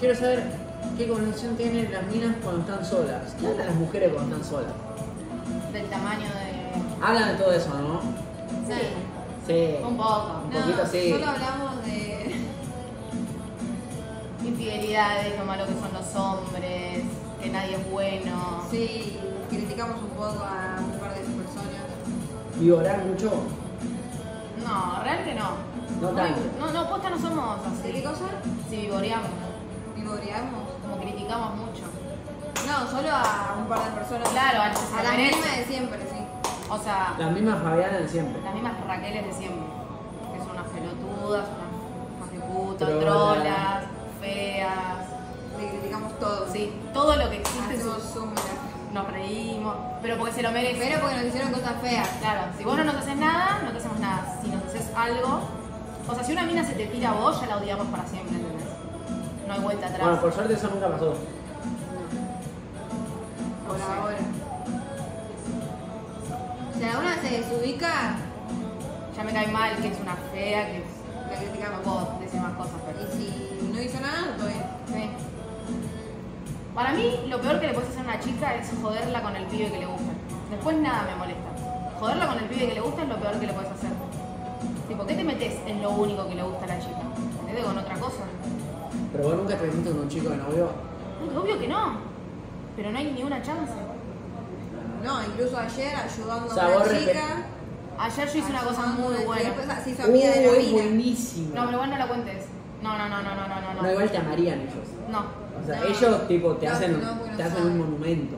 quiero saber qué conexión tienen las minas cuando están solas. ¿Qué hablan las mujeres cuando están solas? Del tamaño de. Hablan de todo eso, ¿no? Sí. Sí. Un poco. Un poquito sí. Solo hablamos de. Infidelidades, lo malo que son los hombres, que nadie es bueno. Sí, criticamos un poco a un par de personas. ¿Y orar mucho? No, real que no. No tanto. No, no, posta no somos así. ¿De qué cosa? Si vivoreamos, ¿Vivoreamos? como criticamos mucho. No, solo a un par de personas. Claro, a a las merecen. mismas de siempre, sí. O sea, Las mismas Fabianas de siempre. las mismas Raqueles de siempre. Que son unas pelotudas, unas de puta, Trolas. feas. Le criticamos todo. Sí, todo lo que existe Hacemos zoom, mira. nos reímos, pero porque se lo merece. Pero porque nos hicieron cosas feas. Claro, si vos no nos haces nada, no te hacemos nada. Si nos haces algo, o sea, si una mina se te tira a vos, ya la odiamos para siempre, ¿entendés? No hay vuelta atrás. Bueno, por suerte eso nunca pasó. Por Sí. ahora. Si alguna se desubica, Ya me cae mal que es una fea, que la criticamos. vos decís más cosas, pero. Y si no hizo nada, todo bien. Sí. Para mí, lo peor que le puedes hacer a una chica es joderla con el pibe que le gusta. Después nada me molesta. Joderla con el pibe que le gusta es lo peor que le puedes hacer. Tipo, ¿qué te metes en lo único que le gusta a la chica? ¿Entendés? Con otra cosa. Pero vos nunca te metiste con un chico de novio. Obvio que no. Pero no hay ni una chance. No, incluso ayer ayudando O sea, a vos una respe- chica. Ayer yo hice una cosa ayudando muy buena. Después se hizo amiga de la Uh, es mina. buenísimo. No, pero bueno, no la cuentes. No, no, no, no, no, no, no. No, igual te amarían ellos. No. O sea, No. ellos tipo te No, hacen, no, porque no te hacen saben. un monumento.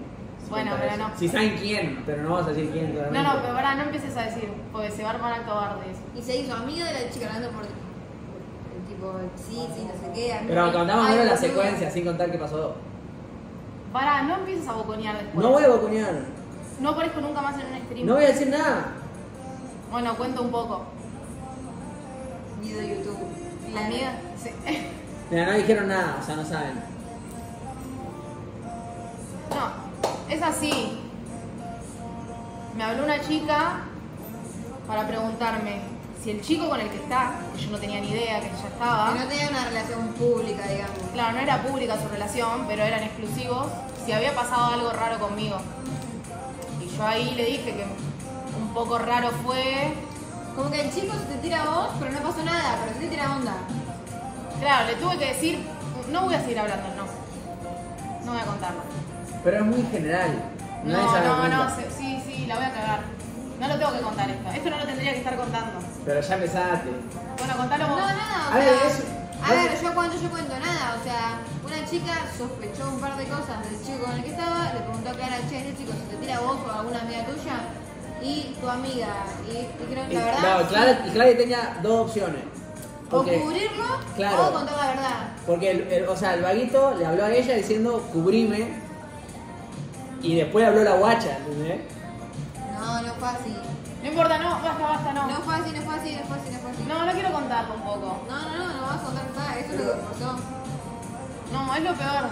Si Bueno, pero no. Si saben quién, pero no vas a decir quién No, claramente. no, pero pará, no empieces a decir, porque se va a armar acto bardes. Y se hizo amiga de la chica hablando por. el Tipo, sí, sí, no sé qué. amiga. Pero contamos ahora la secuencia sin contar qué pasó. Pará, no empieces a boconear después. No voy a boconear. No aparezco nunca más en un stream. No voy a decir nada. Bueno, cuento un poco. Video de YouTube. La amiga. Sí. Mira, no dijeron nada, o sea, no saben. Es así. Me habló una chica para preguntarme si el chico con el que está, que yo no tenía ni idea que ya estaba. Que no tenía una relación pública, digamos. Claro, no era pública su relación, pero eran exclusivos. Si había pasado algo raro conmigo. Y yo ahí le dije que un poco raro fue. Como que el chico se te tira a vos, pero no pasó nada, pero sí te tira onda. Claro, le tuve que decir. No voy a seguir hablando, no. No voy a contarlo. Pero es muy general. No, no, no, se- sí, sí, la voy a cagar. No lo tengo que contar esto. Esto no lo tendría que estar contando. Pero ya empezaste. Bueno, contalo No, vos. nada, o A ver, sea. eso- A ver, yo cuento, yo cuento nada. O sea, una chica sospechó un par de cosas del chico con el que estaba, le preguntó a Clara, che, este chico se te tira a vos o a alguna amiga tuya. Y tu amiga, y Y, la verdad. claro, Clara, y Clara tenía dos opciones. O Porque, cubrirlo Claro. o contar la verdad. porque el, el- o sea, el vaguito le habló a ella diciendo cubrime. Y después habló la guacha, ¿entendés? No, no fue así. No importa, no, basta, basta, no. No fue así, no fue así, no fue así, no fue así. No, no quiero contarlo un poco. No, no, no, no vas a contar nada, eso es lo que pasó. No, es lo peor.